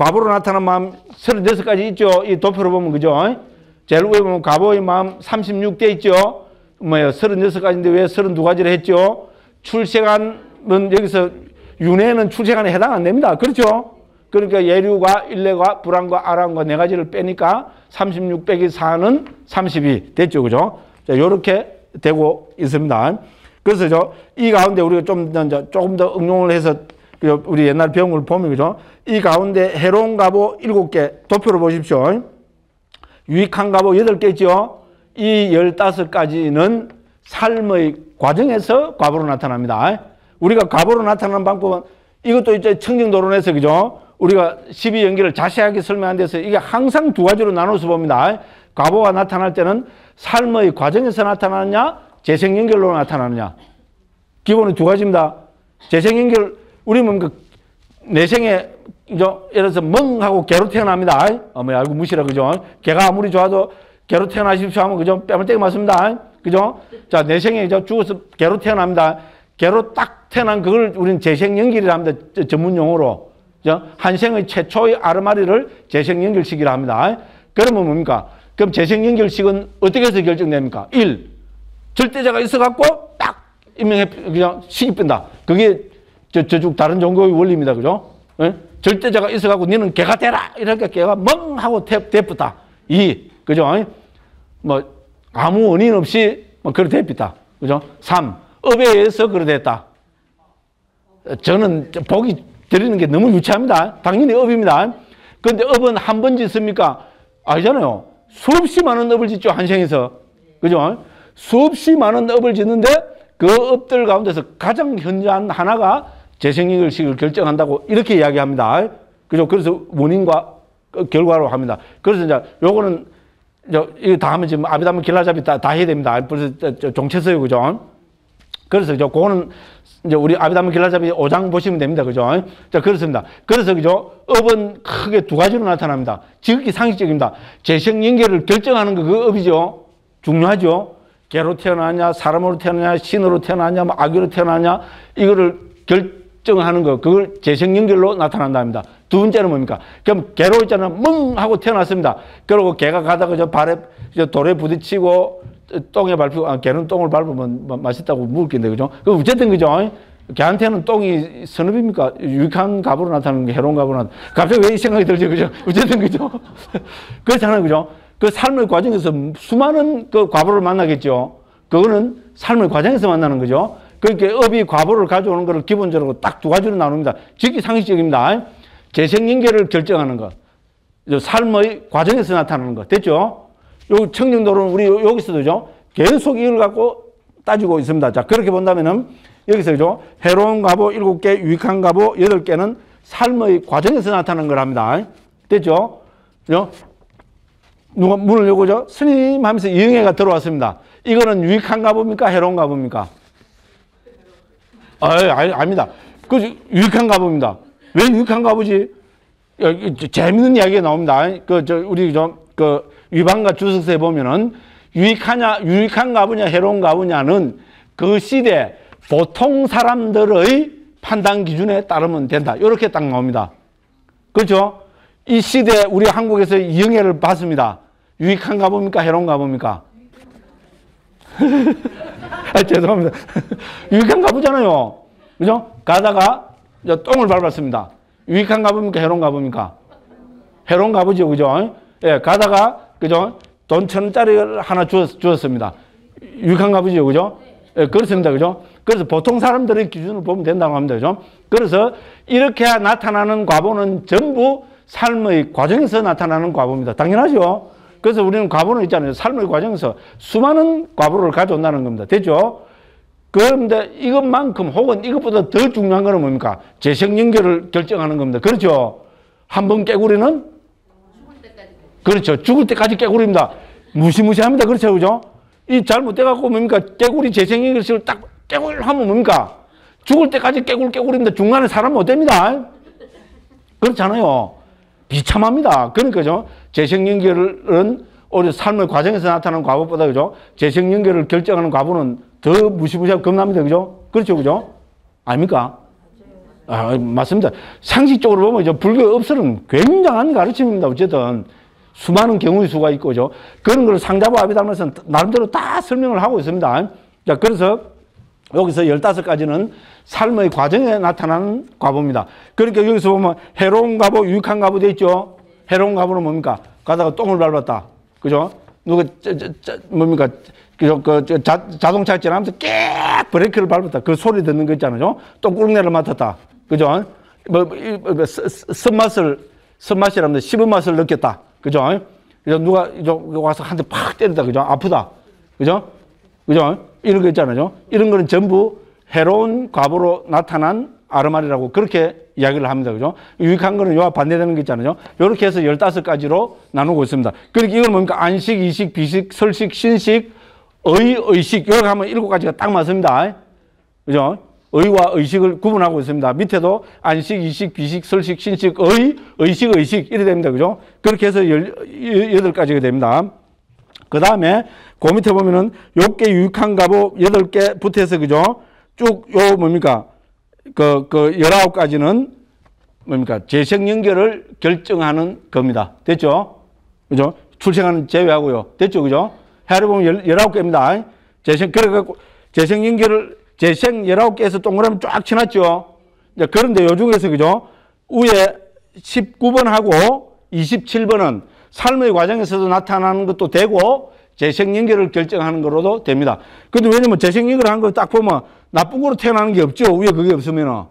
과보로 나타난 마음 36가지 있죠. 이 도표로 보면 그죠? 제일 위에 보면 과보의 마음 36대 있죠. 뭐예요? 36가지인데 왜 32가지를 했죠? 출생한은 여기서 윤회는 출생안에 해당 안 됩니다. 그렇죠? 그러니까 예류가 일례가 불안과 아랑과 네 가지를 빼니까 36 빼기 4는 32 됐죠. 그죠? 자, 요렇게 되고 있습니다. 그래서 저 이 가운데 우리가 좀 더, 조금 더 응용을 해서 그 우리 옛날 걸 보면 그죠? 이 가운데 해로운 갑오 일곱 개 도표로 보십시오. 유익한 갑오 여덟 개죠. 이 열다섯 가지는 삶의 과정에서 과보로 나타납니다. 우리가 과보로 나타나는 방법은 이것도 이제 청정도론에서 그죠? 우리가 12연기를 자세하게 설명한 데서 이게 항상 두 가지로 나눠서 봅니다. 과보가 나타날 때는 삶의 과정에서 나타나느냐, 재생연결로 나타나느냐. 기본은 두 가지입니다. 재생연결, 우리 뭡니까? 내생에, 이제 예를 들어서 멍하고 개로 태어납니다. 어머, 알고 무시라, 그죠? 개가 아무리 좋아도 개로 태어나십시오 하면, 그죠? 때게 맞습니다. 그죠? 자, 내생에 이제 죽어서 개로 태어납니다. 개로 딱 태어난 그걸 우리는 재생연결이라 합니다. 저- 전문 용어로. 저 한생의 최초의 아르마리를 재생연결식이라 합니다. 그러면 뭡니까? 그럼 재생연결식은 어떻게 해서 결정됩니까? 1. 절대자가 있어갖고 딱 임명해, 그냥 시기 뺀다. 그게 저, 저쪽 다른 종교의 원리입니다. 그죠? 예? 절대자가 있어갖고 너는 개가 되라! 이러니까 개가 멍 하고 대, 대쁘다. 2. 그죠? 뭐, 아무 원인 없이 뭐 그렇게 됐다. 그죠? 3. 업에 의해서 그렇게 됐다. 저는 보기 드리는 게 너무 유치합니다. 당연히 업입니다. 그런데 업은 한 번 짓습니까? 아니잖아요. 수없이 많은 업을 짓죠, 한 생에서. 그죠? 수없이 많은 업을 짓는데 그 업들 가운데서 가장 현저한 하나가 재생익을식을 결정한다고 이렇게 이야기합니다. 그죠? 그래서 원인과 그 결과로 합니다. 그래서 이제 요거는 저, 이거 다 하면 지금 아비담은 길라잡이 다, 다 해야 됩니다. 벌써 종쳤어요. 그죠? 그래서 저 그거는 이제 우리 아비담 길라잡이 5장 보시면 됩니다. 그죠? 자, 그렇습니다. 그래서 그죠? 업은 크게 두 가지로 나타납니다. 지극히 상식적입니다. 재생 연결을 결정하는 거 그 업이죠. 중요하죠. 개로 태어나냐, 사람으로 태어나냐, 신으로 태어나냐, 뭐 악으로 태어나냐, 이거를 결 정하는 거, 그걸 재생 연결로 나타난답니다. 두 번째는 뭡니까? 그럼 개로 있잖아요. 멍! 하고 태어났습니다. 그리고 개가 가다가 저 발에, 저 돌에 부딪히고, 똥에 밟히고, 아, 개는 똥을 밟으면 마- 맛있다고 물을 건데, 그죠? 그 어쨌든, 그죠? 개한테는 똥이 선업입니까? 유익한 갑으로 나타나는 게 해로운 갑으로 나타나는 갑자기 왜 이 생각이 들죠? 그죠? 어쨌든, 그죠? 그렇잖아요. 그죠? 그 삶의 과정에서 수많은 그 과보를 만나겠죠. 그거는 삶의 과정에서 만나는 거죠. 그러니까 업이 과보를 가져오는 것을 기본적으로 딱 두 가지로 나눕니다. 직기 상식적입니다. 재생연결을 결정하는 것. 저 삶의 과정에서 나타나는 것. 됐죠? 요 청정도로는 우리 요- 여기서도죠. 계속 이걸 갖고 따지고 있습니다. 자, 그렇게 본다면은 여기서 죠 해로운 갑오 일곱 개, 유익한 갑오 여덟 개는 삶의 과정에서 나타나는 걸 합니다. 됐죠? 그죠? 누가 문을 열고죠? 스님 하면서 이응애가 들어왔습니다. 이거는 유익한 갑오입니까? 해로운 갑오입니까? 아, 아니, 아닙니다. 그 유익한 갑오입니다. 왜 유익한 갑오지? 재밌는 이야기가 나옵니다. 그, 저, 우리 좀, 그, 위반과 주석서에 보면은 유익하냐, 유익한 갑오냐, 해로운 갑오냐는 그 시대 보통 사람들의 판단 기준에 따르면 된다. 이렇게 딱 나옵니다. 그렇죠? 이 시대 우리 한국에서 이영애를 봤습니다. 유익한 가봅니까? 해로운 가봅니까? 아, 죄송합니다. 유익한 가보잖아요. 그죠? 가다가 똥을 밟았습니다. 유익한 가봅니까? 해로운 가봅니까? 해로운 가보죠. 그죠? 예, 가다가, 그죠? 돈 천 원짜리를 하나 주었, 주었습니다. 유익한 가보죠. 그죠? 예, 그렇습니다. 그죠? 그래서 보통 사람들의 기준을 보면 된다고 합니다. 그죠? 그래서 이렇게 나타나는 과보는 전부 삶의 과정에서 나타나는 과보입니다. 당연하죠? 그래서 우리는 과보는 있잖아요. 삶의 과정에서 수많은 과보를 가져온다는 겁니다. 됐죠? 그런데 이것만큼 혹은 이것보다 더 중요한 거는 뭡니까? 재생 연결을 결정하는 겁니다. 그렇죠? 한 번 깨구리는 그렇죠. 죽을 때까지 깨구리입니다. 무시무시합니다. 그렇죠. 그죠? 이 잘못돼갖고 뭡니까? 깨구리 재생 연결식을 딱 깨구리 하면 뭡니까? 죽을 때까지 깨구리 깨구리입니다. 중간에 사람 못 됩니다. 그렇잖아요. 비참합니다. 그러니까 죠. 재생 연결은 오히려 삶의 과정에서 나타나는 과보보다 그죠? 재생 연결을 결정하는 과보는 더 무시무시하고 겁납니다. 그죠? 그렇죠. 그죠? 아닙니까? 아, 맞습니다. 상식적으로 보면 저 불교 업설은 굉장한 가르침입니다. 어쨌든 수많은 경우의 수가 있고죠. 그런 걸 상자부 아비담에서는 나름대로 다 설명을 하고 있습니다. 자, 그래서 여기서 15가지는 삶의 과정에 나타나는 과보입니다. 그러니까 여기서 보면 해로운 과보, 유익한 과보 돼 있죠. 해로운 과보는 뭡니까? 가다가 똥을 밟았다. 그죠? 누가, 저, 저, 저, 뭡니까? 그, 그, 저, 자, 자동차 지나면서 깨 브레이크를 밟았다. 그 소리 듣는 거 있잖아요. 똥구렁내를 맡았다. 그죠? 뭐, 이, 뭐, 뭐 쓴맛을, 쓴맛이라면 씹은 맛을 느꼈다. 그죠? 그래서 누가 와서 한 대 팍 때렸다. 그죠? 아프다. 그죠? 그죠? 이런 거 있잖아요. 이런 거는 전부 해로운 과보로 나타난 아르말이라고 그렇게 이야기를 합니다. 그죠? 유익한 거는 요와 반대되는 게 있잖아요. 이렇게 해서 15가지로 나누고 있습니다. 그러니까 이건 뭡니까? 안식, 이식, 비식, 설식, 신식, 의, 의식. 이렇게 하면 일곱 가지가 딱 맞습니다. 그죠? 의와 의식을 구분하고 있습니다. 밑에도 안식, 이식, 비식, 설식, 신식, 의, 의식, 의식 이렇게 됩니다. 그죠? 그렇게 해서 열, 여덟 가지가 됩니다. 그 다음에 그 밑에 보면은 욕계 유익한 가보 여덟 개 붙어서 그죠? 쭉 요 뭡니까? 그, 그 열아홉 가지는 뭡니까? 재생 연결을 결정하는 겁니다. 됐죠? 그죠? 출생하는 제외하고요. 됐죠? 그죠? 헤아려 보면 열아홉 개입니다. 재생, 그래갖고 재생 연결을 재생 19개에서 동그라미 쫙. 이제 그런데 요 중에서 그죠? 위에 19번하고 27번은 삶의 과정에서도 나타나는 것도 되고 재생 연결을 결정하는 거로도 됩니다. 근데 왜냐면 재생 연결을 한거딱 보면 나쁜 거로 태어나는 게 없죠. 위에 그게 없으면은.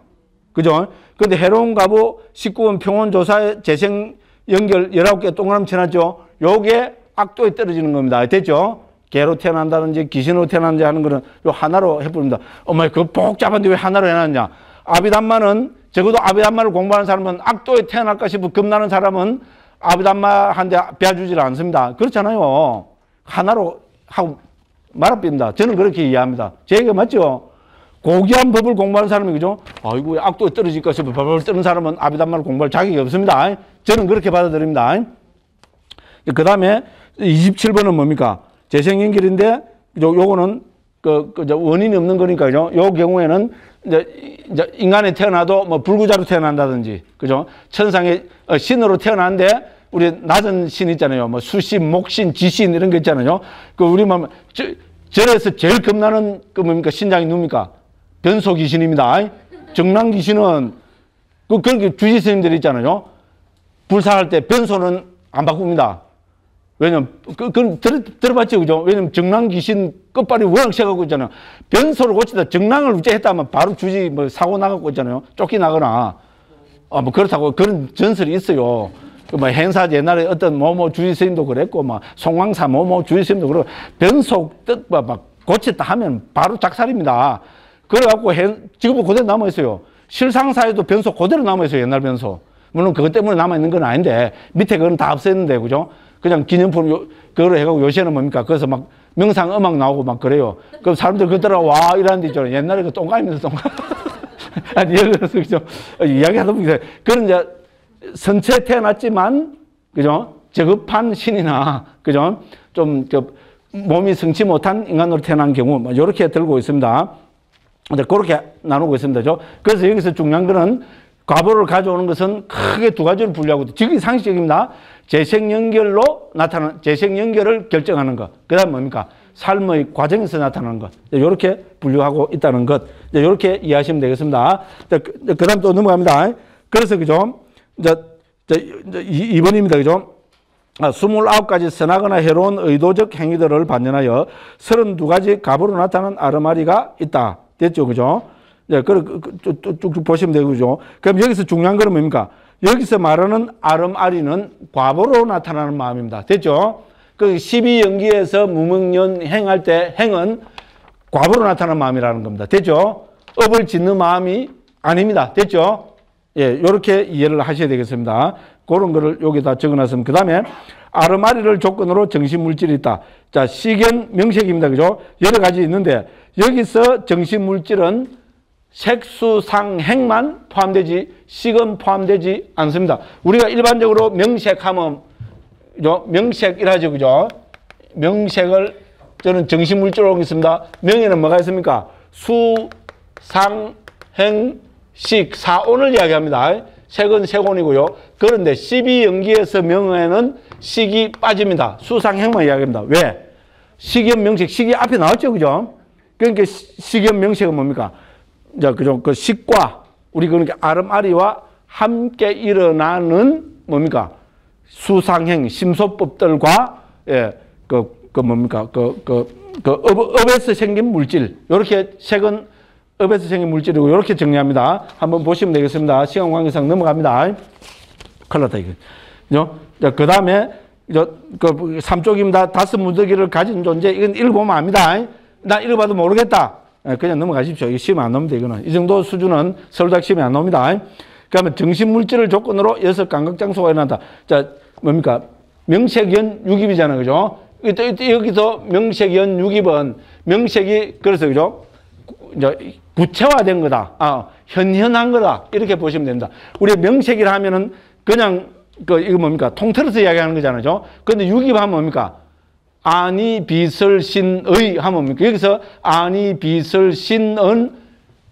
그죠? 근데 해로운 가부 19번 평원조사의 재생 연결 19개 동그라미 쳐놨죠. 요게 악도에 떨어지는 겁니다. 됐죠? 개로 태어난다든지 귀신으로 태어난다든지 하는 거는 요 하나로 해버립니다. 엄마 그 복잡한데 왜 하나로 해놨냐? 아비담마는 적어도 아비담마를 공부하는 사람은 악도에 태어날까 싶어 겁나는 사람은 아비담마한테 배워주질 않습니다. 그렇잖아요. 하나로 하고 말아빕니다. 저는 그렇게 이해합니다. 제 얘기가 맞죠? 고귀한 법을 공부하는 사람이 그죠? 아이고 악도에 떨어질까 싶어 법을 뜨는 사람은 아비담마를 공부할 자격이 없습니다. 저는 그렇게 받아들입니다. 그 다음에 27번은 뭡니까? 재생연결인데 요, 요거는 그, 그 원인이 없는 거니까 요. 요 경우에는 이제, 인간에 태어나도 뭐 불구자로 태어난다든지, 그죠? 천상의 어, 신으로 태어났는데 우리 낮은 신 있잖아요. 뭐 수신, 목신, 지신 이런 거 있잖아요. 그 우리 뭐 저, 절에서 제일 겁나는 그 뭡니까 신장이 누굽니까? 변소 귀신입니다. 정랑 귀신은 그 그렇게 주지 스님들 있잖아요. 불사할 때 변소는 안 바꿉니다. 왜냐면, 그, 그, 들, 들어봤죠, 그죠? 왜냐면 정랑 귀신 끝발이 워낙 세갖고 있잖아요. 변소를 고치다 정랑을 우째했다면 바로 주지 뭐 사고 나갖고 있잖아요. 쫓겨나거나. 아, 뭐 그렇다고 그런 전설이 있어요. 그뭐 행사 옛날에 어떤 뭐뭐 주지 스님도 그랬고, 막 송왕사 뭐뭐 주지 스님도 그러고, 변소 뜻, 뭐막 고쳤다 하면 바로 작살입니다. 그래갖고 지금도 그대로 남아있어요. 실상사에도 변소 그대로 남아있어요, 옛날 변소. 물론 그것 때문에 남아있는 건 아닌데, 밑에 그건 다 없앴는데, 그죠? 그냥 기념품 요, 그거를 해가고 요새는 뭡니까? 그래서 막 명상 음악 나오고 막 그래요. 그럼 사람들 그더라 와 이라는 데 있잖아요. 옛날에 그 똥가이면서 똥가. 아니, 예를 들어서 그죠? 이야기 하다 보니까 그런 이제 선체 태어났지만 그죠? 저급한 신이나 그죠? 좀 저, 몸이 성치 못한 인간으로 태어난 경우 뭐 이렇게 들고 있습니다. 그렇게 나누고 있습니다. 그래서 여기서 중요한 거는 과보를 가져오는 것은 크게 두 가지를 분류하고 지금 상식적입니다. 재생 연결로 나타나는 재생 연결을 결정하는 것. 그다음 뭡니까? 삶의 과정에서 나타나는 것. 이렇게 분류하고 있다는 것. 이렇게 이해하시면 되겠습니다. 그 다음 또 넘어갑니다. 그래서 그죠? 이제, 이제 2번입니다. 그죠? 아, 29가지 선하거나 해로운 의도적 행위들을 반전하여 32가지 갑으로 나타나는 아르마리가 있다. 됐죠? 그죠? 예, 그, 쭉쭉 보시면 되고, 그죠? 그럼 여기서 중요한 거는 뭡니까? 여기서 말하는 아름아리는 과보로 나타나는 마음입니다. 됐죠? 그 12연기에서 무명년 행할 때 행은 과보로 나타나는 마음이라는 겁니다. 됐죠? 업을 짓는 마음이 아닙니다. 됐죠? 예, 요렇게 이해를 하셔야 되겠습니다. 그런 거를 여기다 적어 놨으면. 그 다음에 아르마리를 조건으로 정신물질이 있다. 자, 시견 명색입니다. 그죠? 여러 가지 있는데 여기서 정신물질은 색수상행만 포함되지 식은 포함되지 않습니다. 우리가 일반적으로 명색하면 명색이라죠. 그죠? 명색을 저는 정신물질로 하겠습니다. 명에는 뭐가 있습니까? 수, 상, 행, 식, 사온을 이야기합니다. 색은 색온이고요. 그런데 12연기에서 명에는 식이 빠집니다. 수상행만 이야기합니다. 왜? 식연 명색, 식이 앞에 나왔죠. 그죠? 그러니까 시- 식연 명색은 뭡니까? 자, 그죠? 그 식과 우리 그러니까 알음알이와 함께 일어나는 뭡니까? 수상행, 심소법들과 예, 그, 그 뭡니까? 그, 그, 그 업, 업에서 생긴 물질. 요렇게 색은 업에서 생긴 물질이고 이렇게 정리합니다. 한번 보시면 되겠습니다. 시간 관계상 넘어갑니다. 큰일 났다, 이거. 그 다음에, 그, 삼쪽입니다. 다섯 무더기를 가진 존재. 이건 읽어보면 압니다. 나 읽어봐도 모르겠다. 예, 그냥 넘어가십시오. 이거 시험 안 나옵니다, 이거는. 이 정도 수준은 서울대학 시험에 안 나옵니다. 그러면 정신물질을 조건으로 여섯 감각장소가 일어난다. 자, 뭡니까? 명색연 유깁이잖아요. 그죠? 여기서 명색연 유깁은 명색이, 그래서, 그죠? 구체화된 거다. 아, 현현한 거다. 이렇게 보시면 됩니다. 우리 명색이라 하면은 그냥 그 이거 뭡니까? 통틀어서 이야기하는 거잖아요. 그런데 유기하면 뭡니까? 아니 비설 신의 하면 뭡니까? 여기서 아니 비설 신은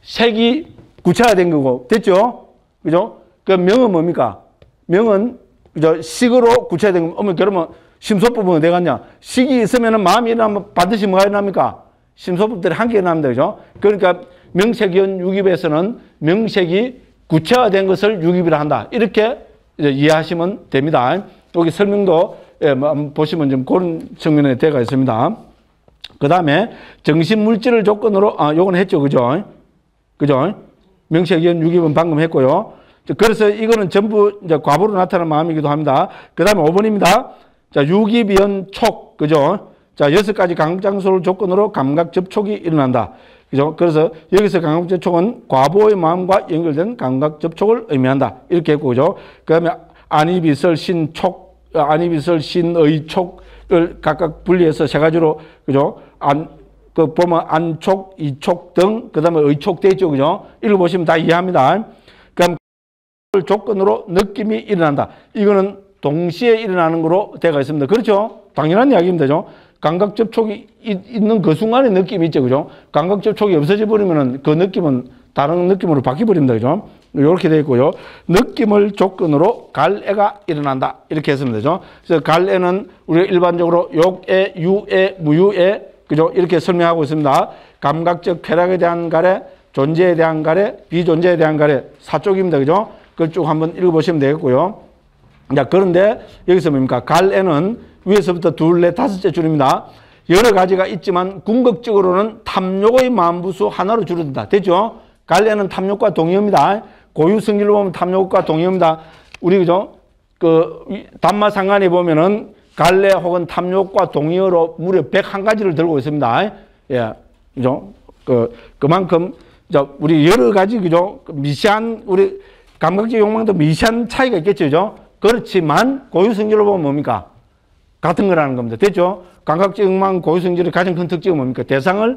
색이 구체화된 거고 됐죠? 그죠? 그 명은 뭡니까? 명은 그죠? 식으로 구체화된 거. 어머 그러면 심소법은 어디 갔냐? 식이 있으면은 마음이 일어나면 반드시 뭐가 일어납니까? 심소법들이 함께 일어납니다. 그죠? 그러니까 명색연 유깁에서는 명색이 구체화된 것을 유깁이라 한다. 이렇게 이해하시면 됩니다. 여기 설명도 예, 뭐 한번 보시면 좀 그런 측면에 대가 있습니다. 그 다음에 정신 물질을 조건으로 아 요건 했죠, 그죠? 그죠? 명색연 유깁은 방금 했고요. 그래서 이거는 전부 이제 과부로 나타나는 마음이기도 합니다. 그 다음에 5번입니다. 자, 유기비연 촉, 그죠? 자, 여섯 가지 감각장소를 조건으로 감각 접촉이 일어난다. 그죠? 그래서 여기서 감각 접촉은 과보의 마음과 연결된 감각 접촉을 의미한다. 이렇게 했고, 그죠? 그 다음에 안이비설 신촉, 어, 안이비설 신의 촉을 각각 분리해서 세 가지로, 그죠? 안, 그 보면 안촉, 이촉 등, 그 다음에 의촉 돼 있죠. 그죠? 읽어보시면 다 이해합니다. 그럼 조건으로 느낌이 일어난다. 이거는 동시에 일어나는 거로 되어 있습니다. 그렇죠? 당연한 이야기입니다. 죠 감각 접촉이 이- 있는 그 순간에 느낌이 있죠. 그죠? 감각 접촉이 없어져 버리면은 그 느낌은 다른 느낌으로 바뀌어 버립니다. 그죠? 이렇게 되어 있고요. 느낌을 조건으로 갈애가 일어난다. 이렇게 했습니다. 그죠? 그래서 갈애는 우리가 일반적으로 욕애, 유애, 무유애, 그죠? 이렇게 설명하고 있습니다. 감각적 쾌락에 대한 갈애, 존재에 대한 갈애, 비존재에 대한 갈애, 사쪽입니다. 그죠? 그걸 쭉 한번 읽어보시면 되겠고요. 자, 그런데 여기서 뭡니까? 갈에는 위에서부터 둘, 넷, 다섯째 줄입니다. 여러 가지가 있지만 궁극적으로는 탐욕의 만부수 하나로 줄어든다. 됐죠? 갈래는 탐욕과 동의어입니다. 고유 성질로 보면 탐욕과 동의어입니다. 우리 그죠? 그 이- 단마 상관에 보면은 갈래 혹은 탐욕과 동의어로 무려 101가지를 들고 있습니다. 예. 그죠? 그 그만큼 저 우리 여러 가지 그죠? 그 미시한 우리 감각적 욕망도 미시한 차이가 있겠죠. 그죠? 그렇지만 고유 성질로 보면 뭡니까? 같은 거라는 겁니다. 됐죠? 감각적 욕망 고유 성질의 가장 큰 특징은 뭡니까? 대상을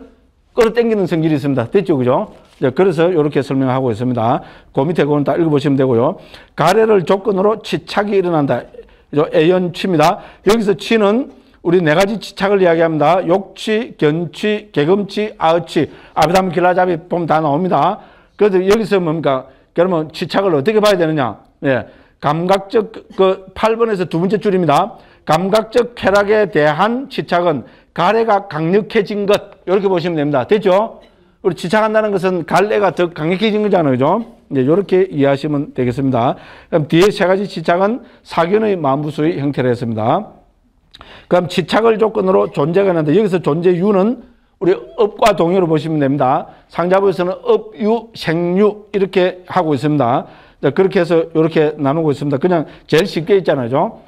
끌어당기는 성질이 있습니다. 됐죠? 그죠? 네, 그래서 이렇게 설명하고 있습니다. 그 밑에 그건 다 읽어보시면 되고요. 가래를 조건으로 치착이 일어난다. 애연치입니다. 여기서 치는 우리 네 가지 치착을 이야기합니다. 욕치, 견치, 개금치, 아어치, 아비담 길라잡이 보면 다 나옵니다. 그래서 여기서 뭡니까? 그러면 치착을 어떻게 봐야 되느냐? 예. 감각적 그 8번에서 두 번째 줄입니다. 감각적 쾌락에 대한 치착은 가래가 강력해진 것 이렇게 보시면 됩니다. 됐죠? 우리 치착한다는 것은 갈래가 더 강력해진 거잖아요. 그죠? 이제 이렇게 이해하시면 되겠습니다. 그럼 뒤에 세 가지 취착은 사견의 만부수의 형태로 했습니다. 그럼 취착을 조건으로 존재가 있는데 여기서 존재 유는 우리 업과 동의로 보시면 됩니다. 상좌부에서는 업유, 생유 이렇게 하고 있습니다. 자, 그렇게 해서 이렇게 나누고 있습니다. 그냥 제일 쉽게 있잖아요.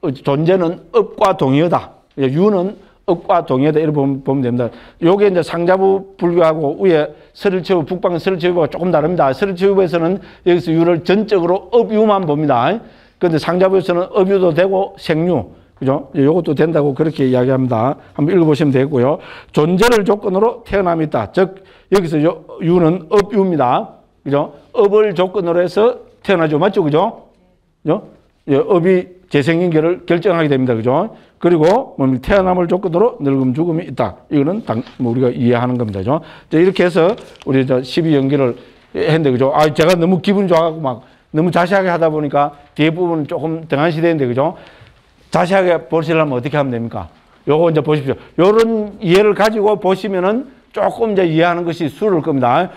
어, 존재는 업과 동의어다. 유는 업과 동의어다. 이렇게 보면, 보면 됩니다. 요게 이제 상좌부 불교하고 위에 설일체유부, 북방 설일체유부가 조금 다릅니다. 설일체유부에서는 여기서 유를 전적으로 업유만 봅니다. 그런데 상좌부에서는 업유도 되고 생유, 그죠? 요것도 된다고 그렇게 이야기합니다. 한번 읽어보시면 되고요. 존재를 조건으로 태어남이 있다. 즉, 여기서 요, 유는 업유입니다. 그죠? 업을 조건으로 해서 태어나죠. 맞죠? 그죠? 그죠? 예, 업이 재생연결을 결정하게 됩니다. 그죠? 그리고 뭡니까? 태어남을 조건으로 늙음 죽음이 있다. 이거는 당, 뭐 우리가 이해하는 겁니다. 그죠? 자, 이렇게 해서 우리 저 12연기를 했는데 그죠? 아 제가 너무 기분 좋아하고 막 너무 자세하게 하다 보니까 뒤에 부분 조금 등한시되는데 그죠? 자세하게 보시려면 어떻게 하면 됩니까? 요거 이제 보십시오. 요런 이해를 가지고 보시면은 조금 이제 이해하는 것이 수를 겁니다.